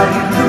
time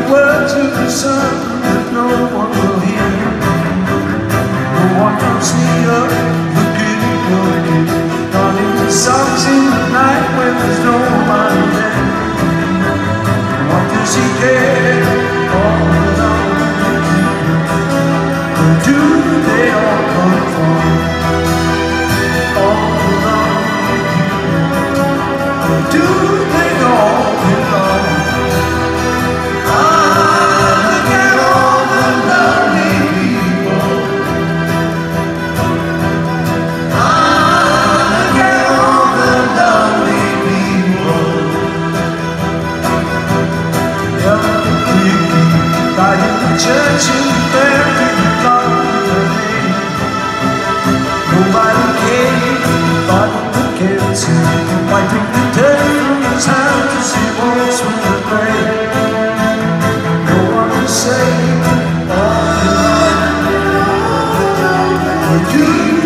for you.